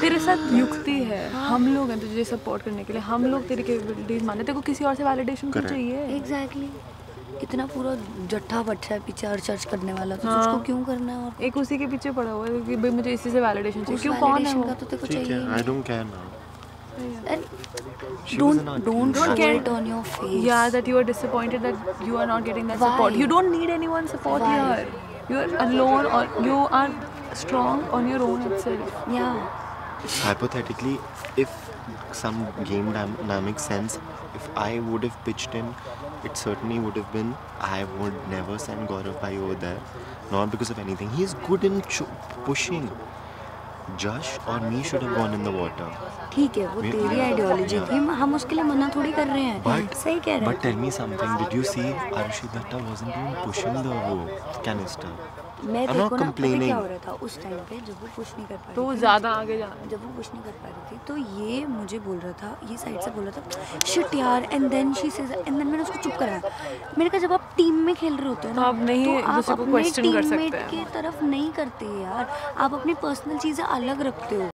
तेरे साथ युक्ति है। हम लोग हैं तुझे सपोर्ट करने के लिए। हम लोग तेरी कैपेबिलिटीज मानते तेरे को किसी और से वैलिडेशन क्यों तो चाहिए। एग्जैक्टली इतना पूरा जट्ठा बट्ठा है पीछे और चर्च करने वाला। तो हाँ। उसको क्यों करना है और एक उसी के पीछे पड़ा हुआ है कि भाई मुझे इसी से वैलिडेशन चाहिए। क्यों कौन है का तो तेरे को चाहिए आई डोंट केयर और hypothetically if some game dynamic sense if i would have pitched in it certainly would have been i would never send gaurav bhai over there not because of anything he's good in pushing josh or me should have gone in the water ठीक है वो तेरी ideology थी हम उसके लिए मना थोड़ी कर रहे हैं but सही कह रहे but tell me something did you see arushi datta wasn't even pushing the wo canister हैं मैं I'm देखो ना. क्या हो रहा था उस टाइम पे जब वो कुछ नहीं कर पा तो रही थी ज़्यादा आगे जा जब वो कुछ नहीं कर पा रही थी तो ये मुझे बोल रहा था ये साइड से बोल रहा था शिट यार and then she says and then मैंने उसको चुप कराया मैंने कहा जब आप टीम में खेल रहे होते हो तो ना आप नहीं तो आप दूसरे को अपने question कर सकते हैं। की तरफ़ नहीं करते यार आप अपनी पर्सनल चीज़ें अलग रखते हो